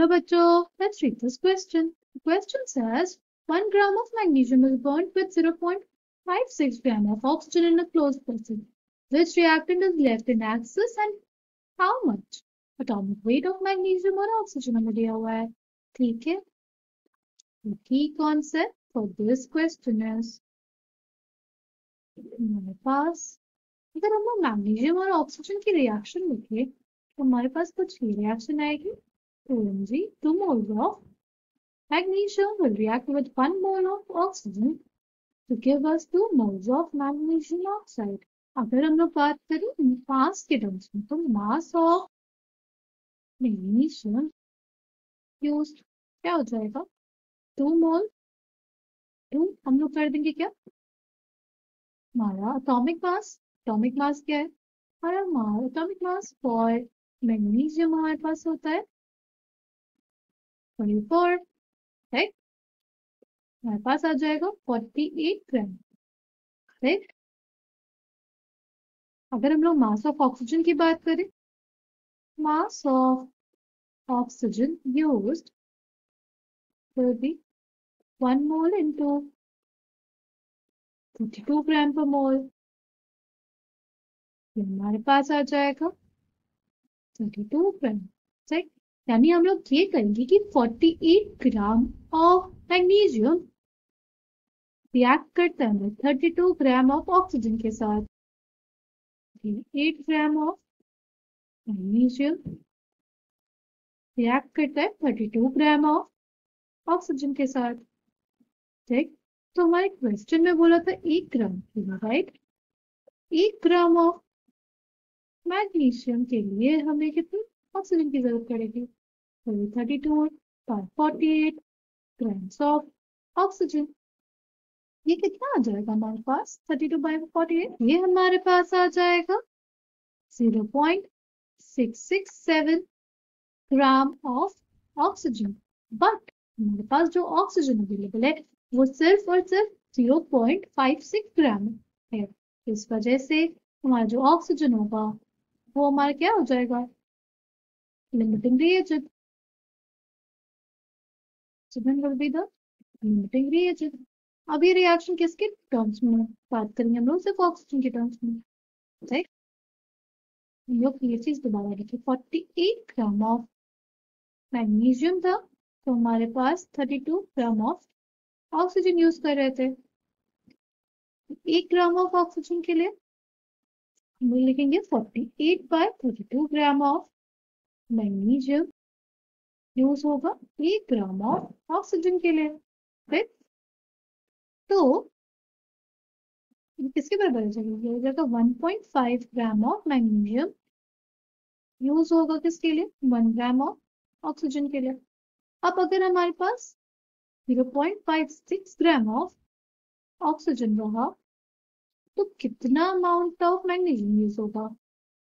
Bacho. Let's read this question. The question says 1 gram of magnesium is burnt with 0.56 gram of oxygen in a closed vessel. Which reactant is left in excess and how much? Atomic weight of magnesium और oxygen हमें दिया हुआ है ठीक है The key concept for this question is हमारे पास अगर हम मैग्नीशियम और ऑक्सीजन की रिएक्शन लिखे तो हमारे पास कुछ रिएक्शन आएगी OMG, 2 moles of magnesium will react with 1 mole of oxygen to give us 2 moles of magnesium oxide. अगर हम लोग बात करें मास के टर्म्स में तो मास ऑफ़ मैग्नीशियम यूज़ क्या हो जाएगा? टू मोल टू हम लोग कर देंगे क्या? हमारा अटोमिक मास अटोमिक मास क्या है? हमारा अटोमिक मास फॉर मैग्नीशियम हमारे पास होता है। 24 राइट हमारे पास आ जाएगा 48 ग्राम राइट अगर हम लोग मास ऑफ़ ऑक्सीजन की बात करें mass of oxygen will be 1 mole into 32 gram पर मोल हमारे पास आ जाएगा 32 ग्राम राइट यानी हम लोग ये करेंगे कि 48 ग्राम ऑफ़ मैग्नीशियम रिएक्ट करता है। 32 ग्राम ऑफ़ ऑक्सीजन के साथ। 8 ग्राम ऑफ़ मैग्नीशियम रिएक्ट करता है। 32 ग्राम ऑफ़ ऑक्सीजन के साथ। ठीक? तो हमारे क्वेश्चन में बोला था एक ग्राम राइट एक ग्राम ऑफ़ मैग्नीशियम के लिए हमें कितनी ऑक्सीजन की ज़रूरत पड़ेगी? Thirty two forty eight grams of oxygen ये कितना आ जाएगा हमारे पास? Thirty two by forty eight ये हमारे पास आ जाएगा zero point six six seven gram of oxygen but हमारे पास जो ऑक्सीजन अवेलेबल है, वो सिर्फ़ और सिर्फ़ zero point five six gram है। इस वजह से हमारा जो ऑक्सीजन होगा, वो हमारा क्या हो जाएगा? Limiting reagent. So then will be the limiting reagent. अब ये रिएक्शन किसके टर्म्स में बात करेंगे हम लोग सिर्फ़ ऑक्सीजन के टर्म्स में राइट लोग ये चीज़ दोबारा लिखे 48 ग्राम ऑफ़ मैग्नीशियम था तो हमारे पास 32 ग्राम ऑफ़ ऑक्सीजन यूज़ कर रहे थे एक ग्राम ऑफ़ ऑक्सीजन के लिए हम लोग लिखेंगे 48 by 32 gram of magnesium use होगा एक ग्राम ऑफ़ ऑक्सीजन के लिए फिर तो किसके बराबर हो? जाएगा one point five gram of magnesium use होगा किसके लिए? वन ग्राम ऑफ़ ऑक्सीजन के लिए। अब अगर हमारे पास zero point five six gram of oxygen रहा तो कितना अमाउंट ऑफ़ मैग्नीशियम यूज़ होगा?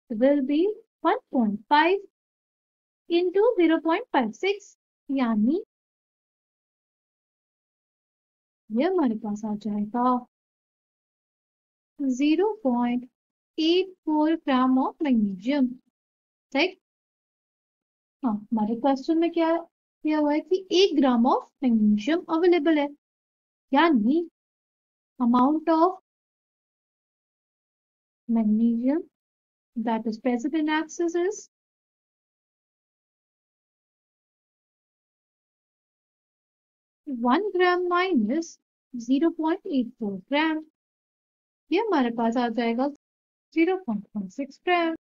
Will be one point five into zero point five six यानी ये हमारे पास आ जाएगा zero point eight four gram of magnesium right हाँ हमारे क्वेश्चन में क्या किया हुआ है कि एक ग्राम ऑफ़ मैग्नीशियम अवेलेबल है, यानी amount of magnesium that is present in excess is 1 gram minus 0.84 gram ये हमारे पास आ जाएगा 0.16 gram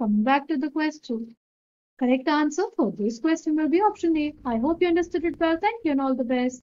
come back to the question correct answer for this question will be option A I hope you understood it well thank you and all the best